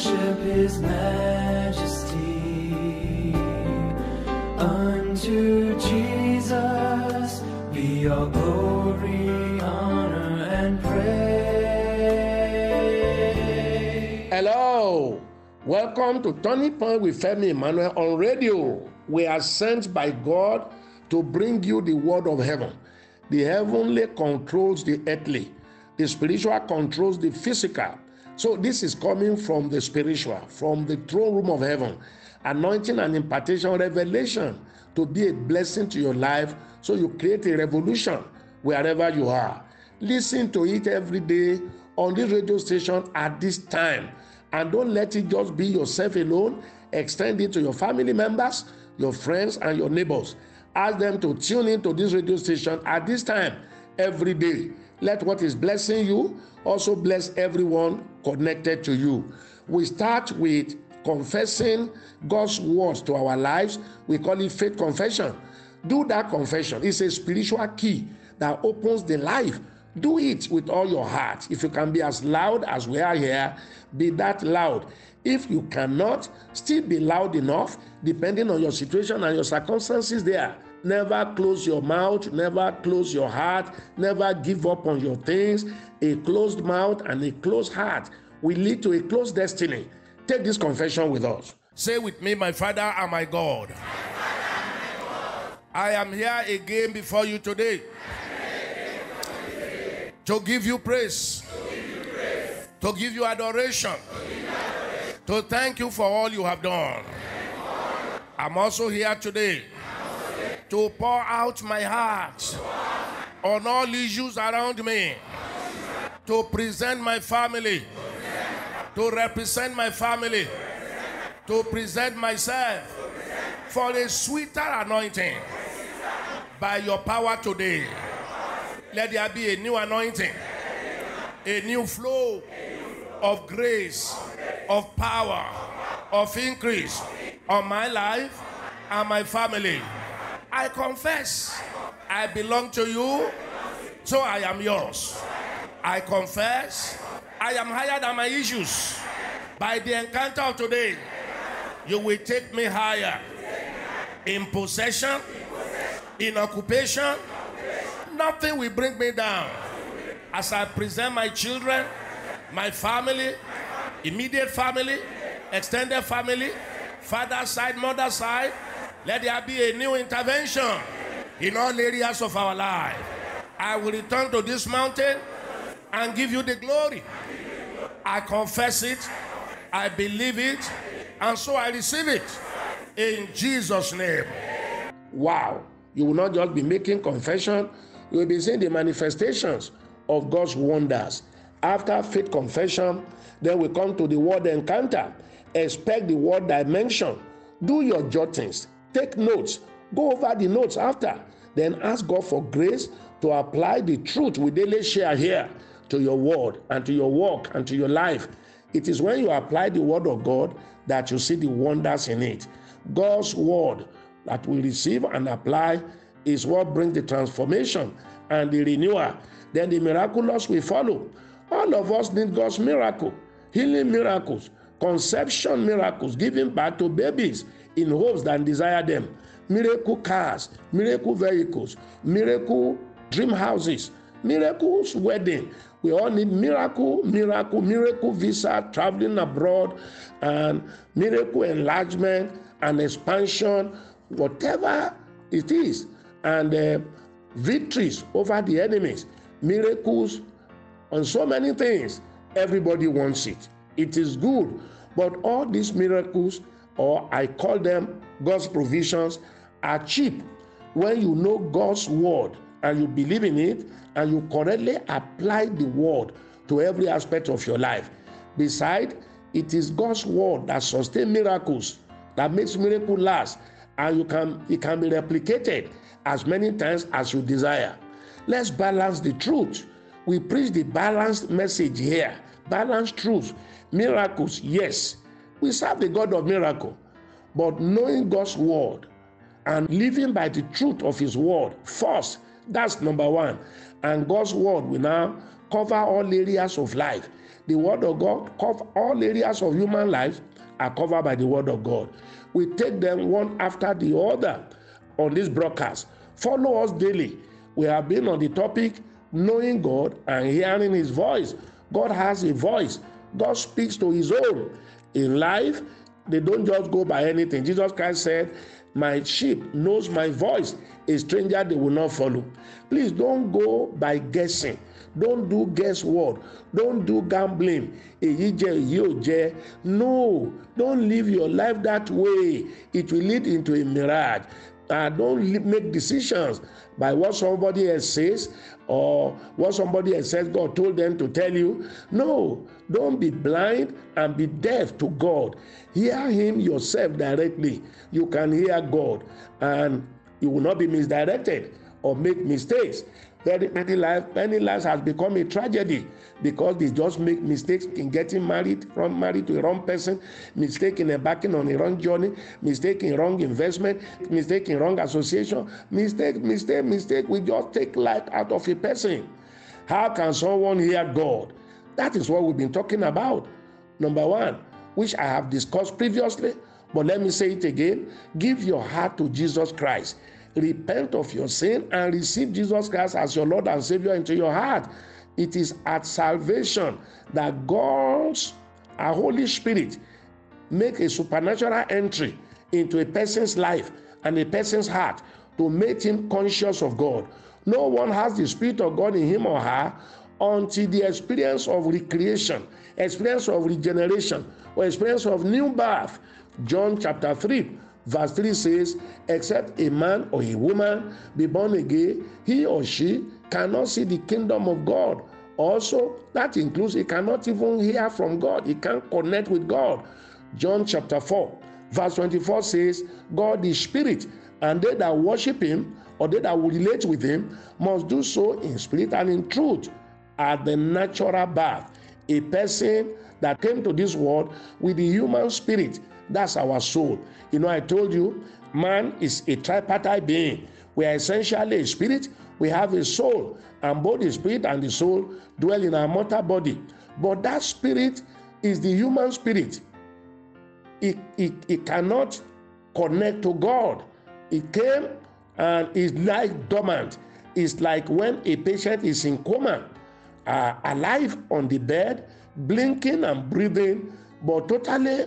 worship his majesty. Unto Jesus be all glory, honor, and praise. Hello, welcome to Turning Point with Femi Emmanuel on radio. We are sent by God to bring you the word of heaven. The heavenly controls the earthly, the spiritual controls the physical. So, this is coming from the spiritual, from the throne room of heaven. Anointing and impartation, revelation to be a blessing to your life so you create a revolution wherever you are. Listen to it every day on this radio station at this time. And don't let it just be yourself alone. Extend it to your family members, your friends, and your neighbors. Ask them to tune into this radio station at this time every day. Let what is blessing you also bless everyone connected to you. We start with confessing God's words to our lives. We call it faith confession. Do that confession. It's a spiritual key that opens the life. Do it with all your heart. If you can be as loud as we are here, be that loud. If you cannot, still be loud enough, depending on your situation and your circumstances there. Never close your mouth, never close your heart, never give up on your things. A closed mouth and a closed heart will lead to a closed destiny. Take this confession with us. Say with me, my Father and my God. I am here again before you today to give you praise, to give you adoration, to thank you for all you have done. I'm also here today to pour out my heart on all issues around me, to present my family, to represent my family, to present myself for a sweeter anointing by your power today. Let there be a new anointing, a new flow of grace, of power, of increase on my life and my family. I confess I belong to you, so I am yours. I confess I am higher than my issues. By the encounter of today, you will take me higher in possession, in occupation. Nothing will bring me down. As I present my children, my family, immediate family, extended family, father side, mother side, let there be a new intervention in all areas of our life. I will return to this mountain and give you the glory. I confess it, I believe it, and so I receive it in Jesus' name. Wow. You will not just be making confession, you will be seeing the manifestations of God's wonders. After faith confession, then we come to the word encounter. Expect the word dimension. Do your jottings, take notes, go over the notes after. Then ask God for grace to apply the truth we daily share here to your word and to your work and to your life. It is when you apply the word of God that you see the wonders in it. God's word that we receive and apply is what brings the transformation and the renewal. Then the miraculous will follow. All of us need God's miracle, healing miracles, conception miracles, giving birth to babies in hopes that desire them, miracle cars, miracle vehicles, miracle dream houses, miracles wedding. We all need miracle, miracle, miracle visa, traveling abroad, and miracle enlargement and expansion, whatever it is, and uh, victories over the enemies, miracles on so many things. Everybody wants it. It is good. But all these miracles, or I call them God's provisions, are cheap when you know God's word and you believe in it and you correctly apply the word to every aspect of your life. Besides, it is God's word that sustains miracles, that makes miracle last, and you can it can be replicated as many times as you desire. Let's balance the truth. We preach the balanced message here. Balanced truth. Miracles, yes. We serve the God of miracle. But knowing God's word and living by the truth of his word first, That's number one. And God's word will now cover all areas of life. The word of God cover all areas of human life are covered by the word of God. We take them one after the other on this broadcast. Follow us daily. We have been on the topic knowing God and hearing his voice. God has a voice. God speaks to his own. In life, they don't just go by anything. Jesus Christ said, My sheep knows my voice. A stranger they will not follow. Please don't go by guessing. Don't do guesswork. Don't do gambling. Èyí jẹ. No, don't live your life that way. It will lead into a mirage. Uh, don't make decisions by what somebody else says or what somebody else says God told them to tell you. No, don't be blind and be deaf to God. Hear Him yourself directly. You can hear God and you will not be misdirected or make mistakes. Very many lives, many lives has become a tragedy because they just make mistakes in getting married, from married to a wrong person, mistake in embarking on a wrong journey, mistake in wrong investment, mistake in wrong association, mistake, mistake, mistake. We just take life out of a person. How can someone hear God? That is what we've been talking about. Number one, which I have discussed previously, but let me say it again. Give your heart to Jesus Christ. Repent of your sin and receive Jesus Christ as your Lord and Savior into your heart. It is at salvation that God's our Holy Spirit make a supernatural entry into a person's life and a person's heart to make him conscious of God. No one has the Spirit of God in him or her until the experience of recreation, experience of regeneration, or experience of new birth. John chapter 3, verse 3 says, Except a man or a woman be born again, he or she cannot see the kingdom of God. Also, that includes he cannot even hear from God, he can't connect with God. John chapter 4, verse 24 says, God is spirit, and they that worship him or they that will relate with him must do so in spirit and in truth at the natural birth. A person that came to this world with the human spirit, that's our soul. You know, I told you, man is a tripartite being. We are essentially a spirit, we have a soul, and both the spirit and the soul dwell in our mortal body. But that spirit is the human spirit. It, it, it cannot connect to God. It came and is like dormant. It's like when a patient is in coma, uh, alive on the bed, blinking and breathing, but totally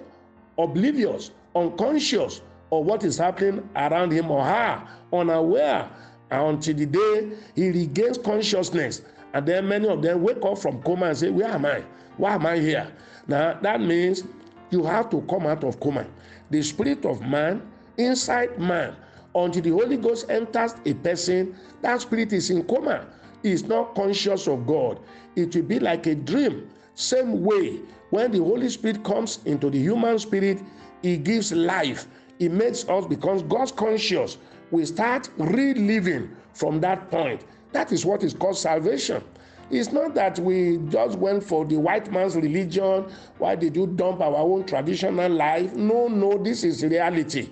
oblivious, unconscious of what is happening around him or her, unaware until the day he regains consciousness. And then many of them wake up from coma and say, Where am I? Why am I here? Now, that means you have to come out of coma. The spirit of man inside man, until the Holy Ghost enters a person, that spirit is in coma. Is not conscious of God. It will be like a dream. Same way, when the Holy Spirit comes into the human spirit, He gives life. It makes us become God's conscious. We start reliving from that point. That is what is called salvation. It's not that we just went for the white man's religion. Why did you dump our own traditional life? No, no, this is reality.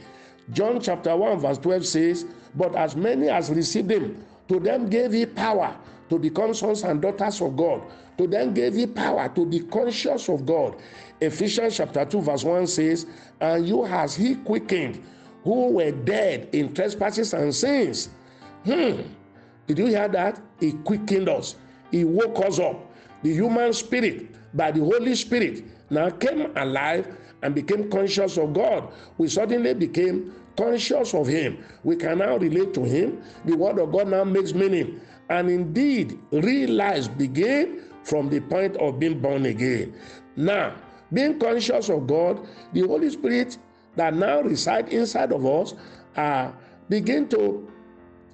John chapter 1, verse 12 says, But as many as received him, to them gave he power to become sons and daughters of God. To then give you power to be conscious of God. Ephesians chapter 2, verse 1 says, And you has he quickened who were dead in trespasses and sins. Hmm. Did you hear that? He quickened us. He woke us up. The human spirit, by the Holy Spirit, now came alive and became conscious of God. We suddenly became conscious of Him. We can now relate to Him. The Word of God now makes meaning. And indeed, real lives begin from the point of being born again. Now, being conscious of God, the Holy Spirit that now reside inside of us uh, begin to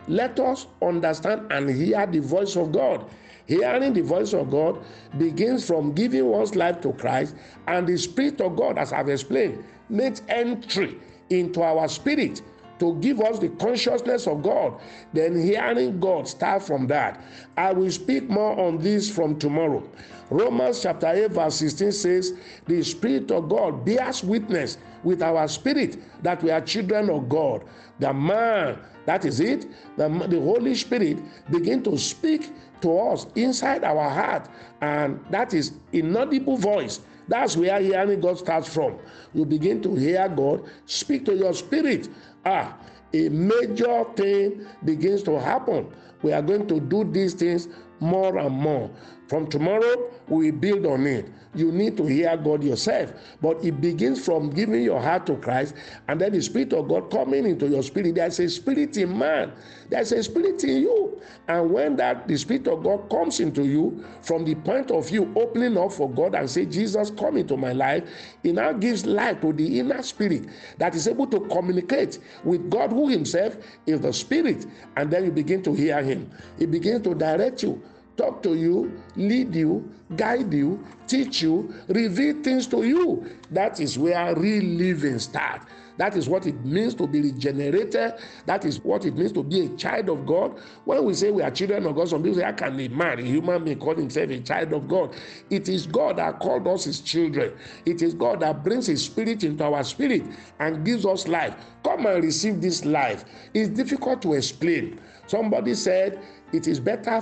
let us understand and hear the voice of God. Hearing the voice of God begins from giving one's life to Christ, and the Spirit of God, as I've explained, makes entry into our spirit to give us the consciousness of God. Then hearing God start from that. I will speak more on this from tomorrow. Romans chapter 8, verse 16 says, The Spirit of God bears witness with our spirit that we are children of God. The man, that is it, the, the Holy Spirit begin to speak to us inside our heart, and that is inaudible voice. That's where hearing God starts from. You begin to hear God speak to your spirit. Ah, a major thing begins to happen. We are going to do these things more and more. From tomorrow, we build on it. You need to hear God yourself. But it begins from giving your heart to Christ and then the Spirit of God coming into your spirit. There's a spirit in man, there's a spirit in you. And when that the Spirit of God comes into you from the point of view opening up for God and say, Jesus, come into my life, it now gives life to the inner spirit that is able to communicate with God, who Himself is the Spirit. And then you begin to hear Him. He begins to direct you talk to you, lead you, guide you, teach you, reveal things to you. That is where real living starts. That is what it means to be regenerated. That is what it means to be a child of God. When we say we are children of God, some people say, How can a man, a human being, call himself a child of God? It is God that called us his children. It is God that brings his spirit into our spirit and gives us life. Come and receive this life. It's difficult to explain. Somebody said, It is better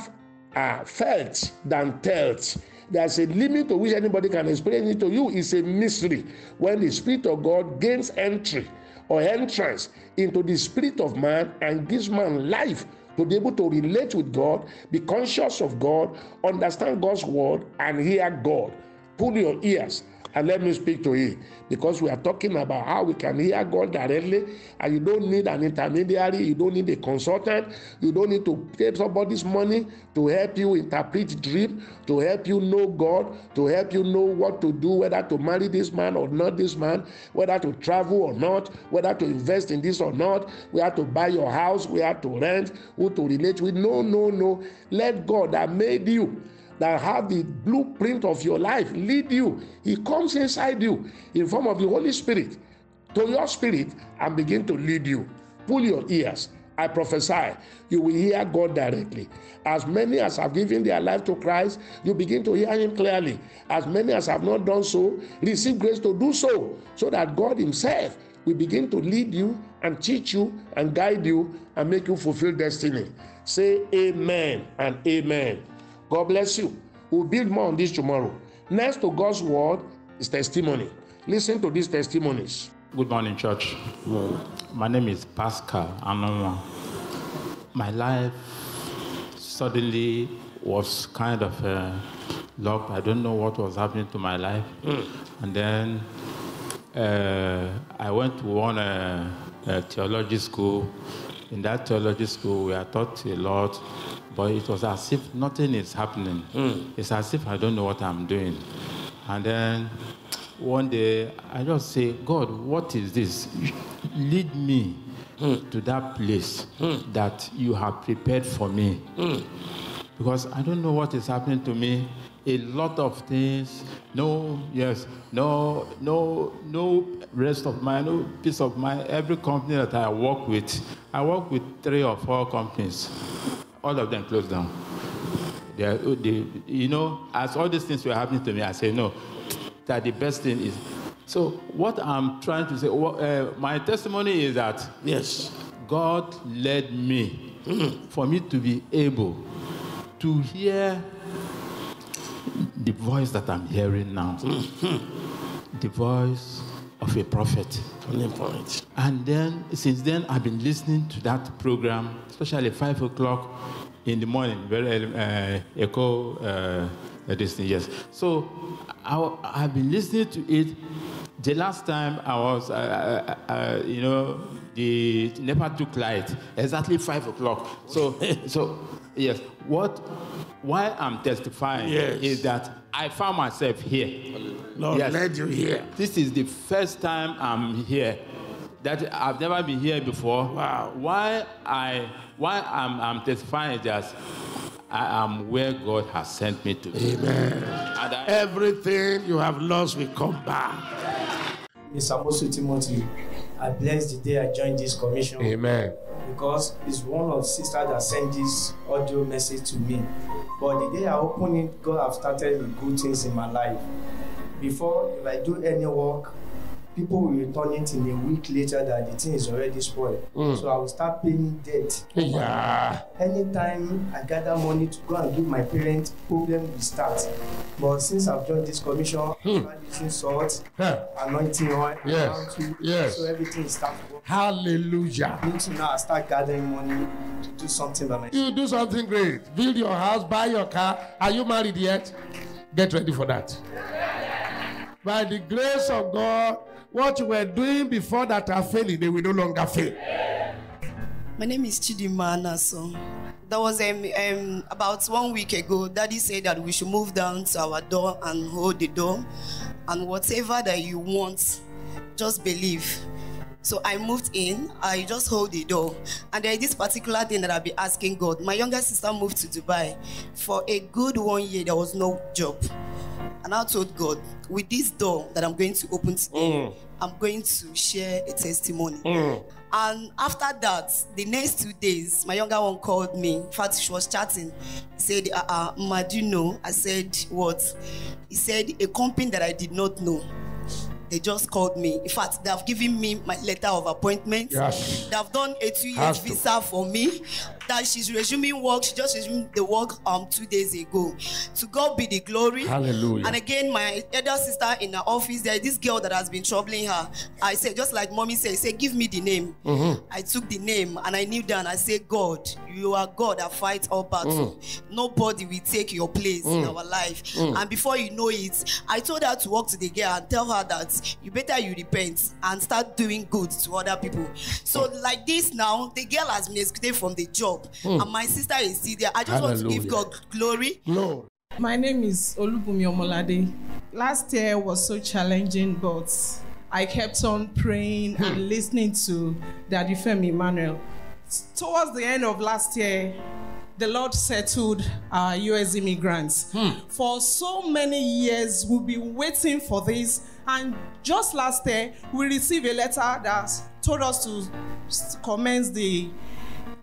are felt than telt. There's a limit to which anybody can explain it to you. It's a mystery. When the Spirit of God gains entry or entrance into the spirit of man and gives man life to be able to relate with God, be conscious of God, understand God's word, and hear God. Pull your ears and let me speak to you because we are talking about how we can hear God directly and you don't need an intermediary you don't need a consultant you don't need to pay somebody's money to help you interpret dream to help you know God to help you know what to do whether to marry this man or not this man whether to travel or not whether to invest in this or not where to buy your house where to rent who to relate with. No no no. Let God that made you that have the blueprint of your life lead you. He comes inside you in form of the Holy Spirit to your spirit and begin to lead you. Pull your ears. I prophesy, you will hear God directly. As many as have given their life to Christ, you begin to hear Him clearly. As many as have not done so, receive grace to do so, so that God Himself will begin to lead you and teach you and guide you and make you fulfill destiny. Say amen and amen. God bless you. We'll build more on this tomorrow. Next to God's word is testimony. Listen to these testimonies. Good morning, church. My name is Pascal Anoma. My life suddenly was kind of uh, locked. I don't know what was happening to my life. And then uh, I went to one uh, uh, theology school. In that theology school, we are taught a lot, but it was as if nothing is happening. Hmm. It's as if I don't know what I'm doing. And then one day, I just say, God, what is this? Lead me hmm. to that place hmm. that you have prepared for me. Because I don't know what is happening to me. A lot of things, no, yes, no, no, no rest of mind, no peace of mind. Every company that I work with, I work with three or four companies. All of them closed down. They, they, you know, as all these things were happening to me, I say, no, that the best thing is. So what I'm trying to say, uh, my testimony is that Yes. God led me for me to be able to hear the voice that I'm hearing now. the voice of a prophet. Turning point. And then, since then, I've been listening to that program, especially 5 o'clock in the morning, very early, uh, echo uh, this thing, yes. So I, I've been listening to it. The last time I was, uh, uh, uh, you know, the NEPA took light exactly 5 o'clock. So, so yes, what, why I'm testifying Yes. is that I found myself here. Lord, Yes. let you hear. This is the first time I'm here. That I've never been here before. Wow. Why I why I'm, I'm testifying is that I am where God has sent me to. Amen. And I, Everything you have lost will come back. Mr. Mosu Timothy, I bless the day I joined this commission Amen. Because it's one of sister that sent this audio message to me. But the day I opened it, God have started with good things in my life. Before, if I do any work, people will return it in a week later that the thing is already spoiled. Mm. So I will start paying debt. Yeah. Anytime I gather money to go and give my parents, problem will start. But since I've joined this commission, Hmm. I start using salt, Huh. anointing oil, Yes. anointing, Yes. so everything is start working. Hallelujah. Me too now I start gathering money to do something by myself. You do something great. Build your house, buy your car. Are you married yet? Get ready for that. By the grace of God, what you were doing before that are failing, they will no longer fail. My name is Chidima Anaso. That was um, um, about one week ago. Daddy said that we should move down to our door and hold the door. And whatever that you want, just believe. So I moved in, I just hold the door. And there is this particular thing that I'll be asking God. My younger sister moved to Dubai. For a good one year, there was no job. And I told God, with this door that I'm going to open today, I'm going to share a testimony. And after that, the next two days, my younger one called me. In fact, she was chatting. He said, uh, uh, Ma, do you know? I said, what? He said, a company that I did not know. They just called me. In fact, they have given me my letter of appointment. Yes. They have done a two Has years to. visa for me. That she's resuming work. She just resumed the work um two days ago. To God be the glory. Hallelujah. And again, my elder sister in her office, there is this girl that has been troubling her. I said, just like mommy said, say, give me the name. Mm-hmm. I took the name and I kneeled down. I said, God, you are God that fights all battles. Mm. Nobody will take your place in mm. our life. Mm. And before you know it, I told her to walk to the girl and tell her that you better you repent and start doing good to other people. So like this now, the girl has been excluded from the job, Hmm. and my sister is still there. I just want to give God glory. No. My name is Olubumi Omolade. Last year was so challenging, but I kept on praying and hmm. listening to Daddy Femi Emmanuel. Towards the end of last year, the Lord settled our US immigrants. Hmm. For so many years, we've been waiting for this. And just last year, we received a letter that told us to commence the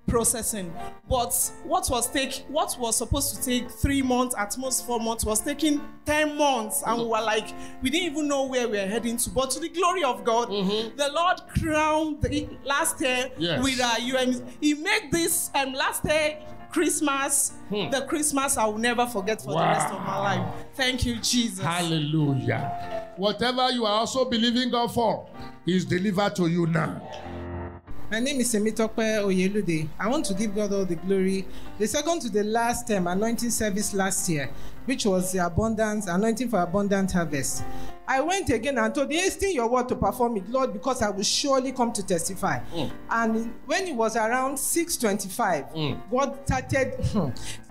processing. But what was take what was supposed to take three months, at most four months, was taking ten months, and we were like, we didn't even know where we were heading to. But to the glory of God, the Lord crowned the, last year Yes. with our UM. He made this um, last year Christmas the Christmas I will never forget for the rest of my life. Thank you, Jesus. Hallelujah. Whatever you are also believing God for is delivered to you now. My name is Semitope Oyelude. I want to give God all the glory. The second to the last um, anointing service last year, which was the abundance, anointing for abundant harvest. I went again and told, hasten your word to perform it, Lord, because I will surely come to testify. And when it was around 6.25, God started,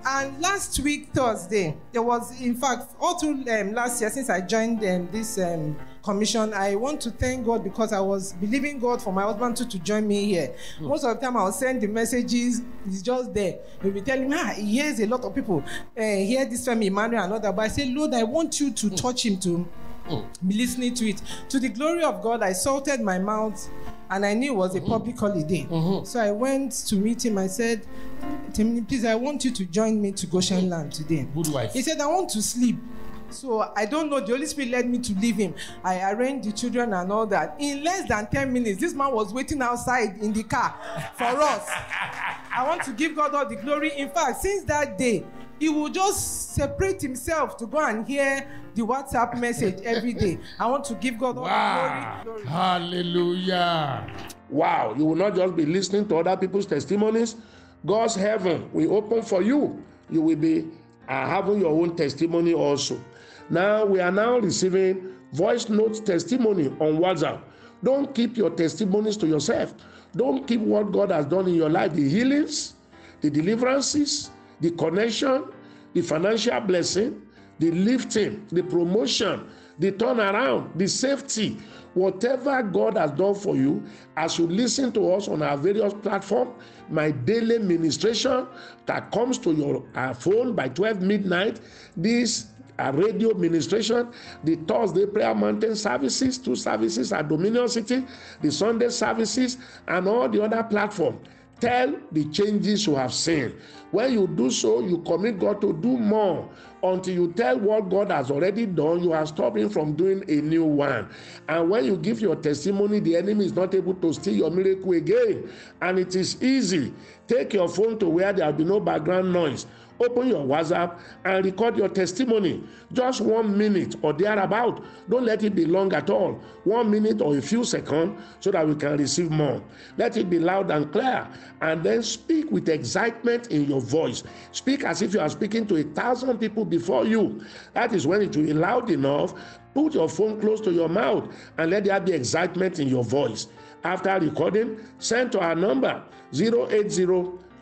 and last week, Thursday, there was, in fact, all through um, last year, since I joined um, this um, commission, I want to thank God because I was believing God for my husband too to join me here. Hmm. Most of the time, I'll send the messages, he's just there. He'll be telling me, ah, he hears a lot of people uh, hear this from Emmanuel and other. But I say, Lord, I want you to hmm. touch him to hmm. be listening to it. To the glory of God, I salted my mouth and I knew it was a public holiday. So I went to meet him. I said, Temini, please, I want you to join me to Goshen Land today. Good wife. He said, I want to sleep. So I don't know. The Holy Spirit led me to leave him. I arranged the children and all that. In less than 10 minutes, this man was waiting outside in the car for us. I want to give God all the glory. In fact, since that day, he will just separate himself to go and hear the WhatsApp message every day. I want to give God all Wow. the glory. glory. Hallelujah. Wow. You will not just be listening to other people's testimonies. God's heaven will open for you. You will be uh, having your own testimony also. Now we are now receiving voice note testimony on WhatsApp. Don't keep your testimonies to yourself. Don't keep what God has done in your life, the healings, the deliverances, the connection, the financial blessing, the lifting, the promotion, the turnaround, the safety, whatever God has done for you, as you listen to us on our various platforms, my daily ministration that comes to your uh, phone by 12 midnight, this uh, radio ministration, the Thursday prayer mountain services, two services at Dominion City, the Sunday services, and all the other platforms. Tell the changes you have seen. When you do so, you commit God to do more until you tell what God has already done. You are stopping from doing a new one. And when you give your testimony, the enemy is not able to steal your miracle again. And it is easy. Take your phone to where there will be no background noise open your WhatsApp and record your testimony. Just one minute or thereabout. Don't let it be long at all. One minute or a few seconds so that we can receive more. Let it be loud and clear. And then speak with excitement in your voice. Speak as if you are speaking to a thousand people before you. That is when it will be loud enough. Put your phone close to your mouth and let there be excitement in your voice. After recording, send to our number 080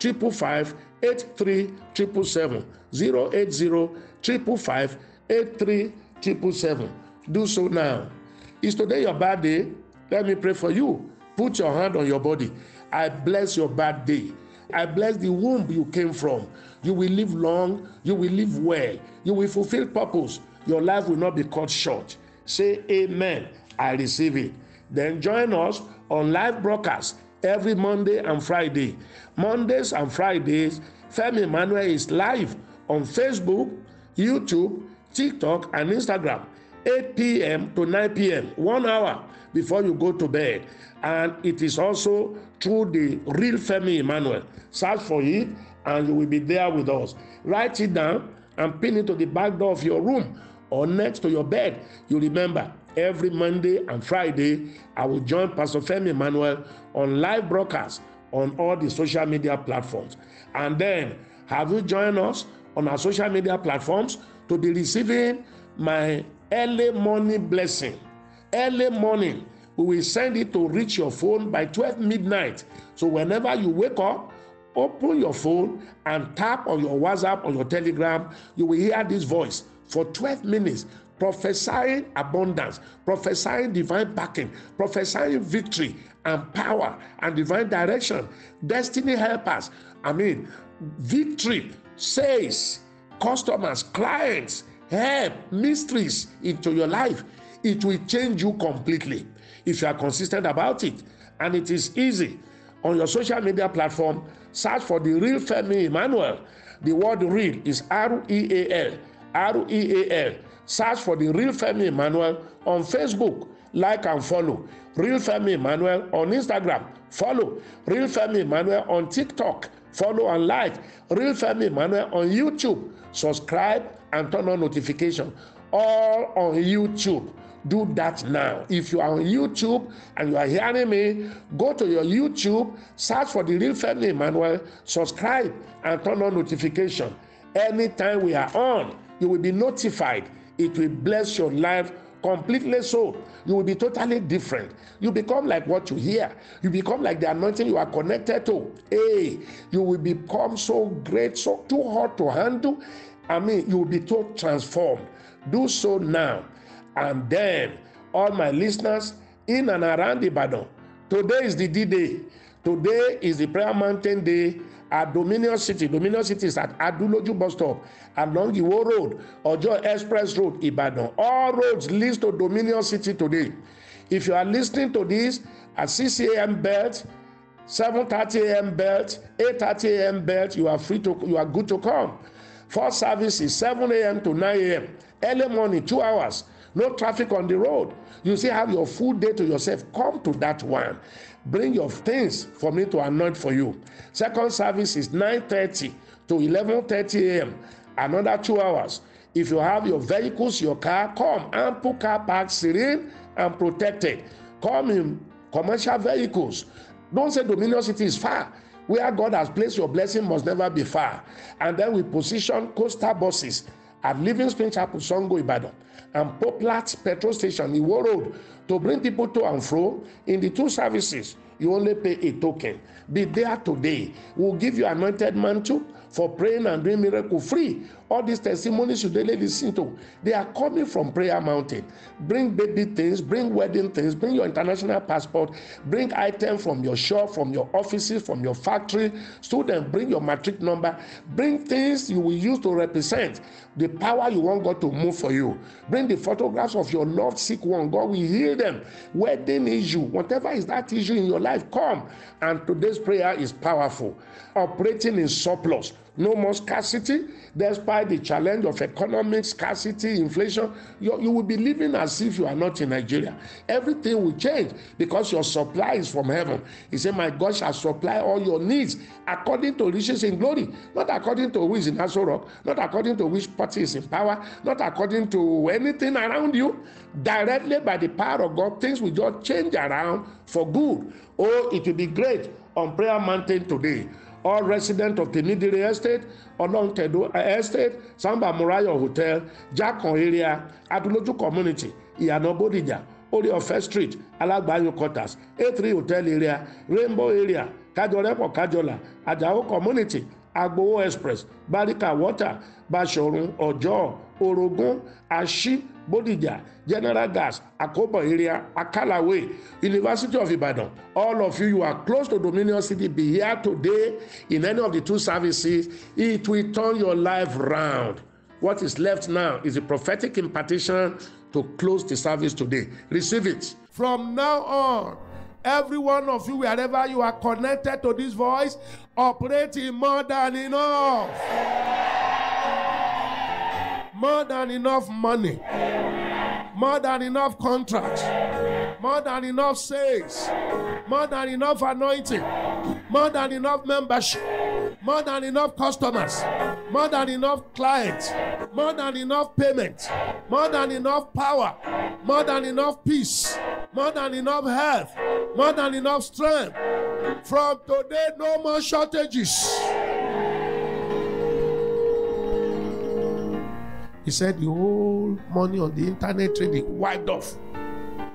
555 83 080 83 Do so now. Is today your bad day? Let me pray for you. Put your hand on your body. I bless your bad day. I bless the womb you came from. You will live long. You will live well. You will fulfill purpose. Your life will not be cut short. Say amen. I receive it. Then join us on live broadcast every Monday and Friday. Mondays and Fridays, Femi Emmanuel is live on Facebook, YouTube, TikTok, and Instagram. 8 p.m. to 9 p.m., one hour before you go to bed. And it is also through the real Femi Emmanuel. Search for it, and you will be there with us. Write it down and pin it to the back door of your room or next to your bed. You remember, every Monday and Friday, I will join Pastor Femi Emmanuel on live broadcast on all the social media platforms. And then, have you joined us on our social media platforms to be receiving my early morning blessing? Early morning, we will send it to reach your phone by 12 midnight. So whenever you wake up, open your phone and tap on your WhatsApp or your Telegram. You will hear this voice for 12 minutes prophesying abundance, prophesying divine backing, prophesying victory and power and divine direction, destiny helpers. I mean, victory, says, customers, clients, help, mysteries into your life. It will change you completely if you are consistent about it. And it is easy. On your social media platform, search for the real Femi Emmanuel. The word real is R E A L. R E A L. Search for the real Femi Emmanuel on Facebook. Like and follow. Real Femi Emmanuel on Instagram. Follow. Real Femi Emmanuel on TikTok. Follow and like. Real Femi Emmanuel on YouTube. Subscribe and turn on notification. All on YouTube. Do that now. If you are on YouTube and you are hearing me, go to your YouTube, search for the real Femi Emmanuel, subscribe and turn on notification. Anytime we are on, you will be notified. It will bless your life completely so. You will be totally different. You become like what you hear. You become like the anointing you are connected to. Hey, you will become so great, so too hard to handle. I mean, you will be too transformed. Do so now. And then, all my listeners in and around Ibadan, today is the D day. Today is the Prayer Mountain Day at Dominion City. Dominion City is at Aduloju bus stop along Iwo Road, Ojo Express Road, Ibadan. All roads lead to Dominion City today. If you are listening to this at 6 a.m. belt, 7:30 a.m. belt, 8:30 a.m. belt, you are free to you are good to come. First service is 7 a.m. to 9 a.m. Early morning, two hours. No traffic on the road. You still have your full day to yourself. Come to that one. Bring your things for me to anoint for you. Second service is 9:30 to 11:30 a.m. Another two hours. If you have your vehicles, your car, come. Ample car park, serene and protected. Come in commercial vehicles. Don't say Dominion City is far. Where God has placed your blessing must never be far. And then we position coastal buses at Living Spring Chapel, Songo, Ibadan, and Poplat Petrol Station, Iwo Road, to bring people to and fro in the two services. You only pay a token. Be there today. We'll give you anointed mantle for praying and doing miracle free. All these testimonies you daily listen to, they are coming from Prayer Mountain. Bring baby things, bring wedding things, bring your international passport, bring items from your shop, from your offices, from your factory. Student, bring your matric number. Bring things you will use to represent the power you want God to move for you. Bring the photographs of your loved sick one. God will heal them. Wedding issue, whatever is that issue in your life, come. And today's prayer is powerful. Operating in surplus no more scarcity despite the challenge of economic scarcity inflation you, you will be living as if you are not in nigeria. Everything will change because your supply is from heaven. He said my god shall supply all your needs according to riches in glory not according to who is in Aso Rock, not according to which party is in power not according to anything around you. Directly by the power of god things will just change around for good. Oh it will be great on prayer mountain today all residents of Temidire Estate, Olontedo Estate, Samba Morayo Hotel, Jakon area, Aduloju Community, Ìyànà Bódìjà, Orí Ọ̀fẹ́ Street, Alágbàáyò Quarters, A3 Hotel area, Rainbow area, Kájọrẹ́pọ̀ Kájọlà, Àjàó Community, Agbowo Express, Barika Water, Bashorun, Ọjọ́, Orogun, Ashi, Bodija, General Gas, Akobo area, Akala Way, University of Ibadan. All of you, you are close to Dominion City. Be here today in any of the two services. It will turn your life round. What is left now is a prophetic impartation to close the service today. Receive it. From now on, every one of you, wherever you are connected to this voice, operating more than enough. More than enough money. More than enough contracts. More than enough sales. More than enough anointing. More than enough membership. More than enough customers. More than enough clients. More than enough payment. More than enough power. More than enough peace. More than enough health. More than enough strength. From today, no more shortages. He said the whole money on the internet trading wiped off.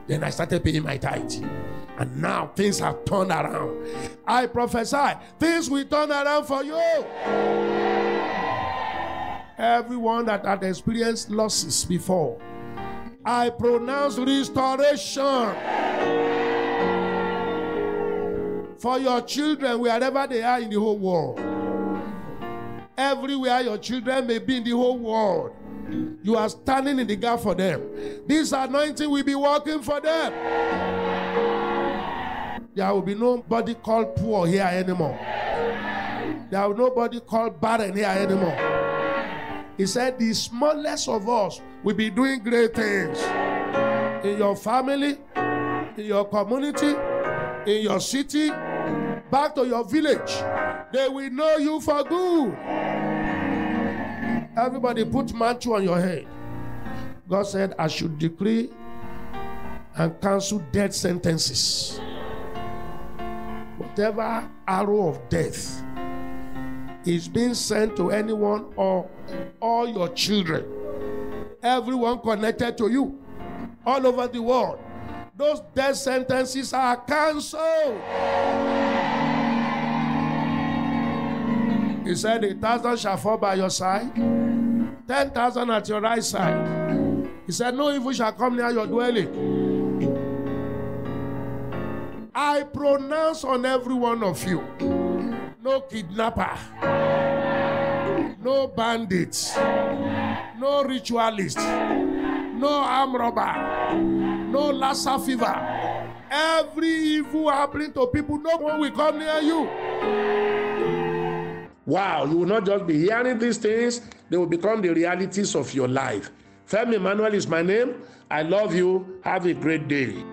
Then I started paying my tithe. And now things have turned around. I prophesy things will turn around for you. Everyone that had experienced losses before, I pronounce restoration for your children wherever they are in the whole world. Everywhere your children may be in the whole world, you are standing in the gap for them. This anointing will be working for them. There will be nobody called poor here anymore. There will nobody called barren here anymore. He said, The smallest of us will be doing great things in your family, in your community, in your city, back to your village. They will know you for good. Everybody put mantle on your head. God said, I should decree and cancel death sentences. Whatever arrow of death is being sent to anyone or all your children, everyone connected to you, all over the world, those death sentences are cancelled. He said, A thousand shall fall by your side, ten thousand at your right side. He said, No evil shall come near your dwelling. I pronounce on every one of you no kidnapper, no bandits, no ritualist, no arm robber, no Lassa fever. Every evil happening to people, no one will come near you. Wow, you will not just be hearing these things, they will become the realities of your life. Femi Emmanuel is my name. I love you. Have a great day.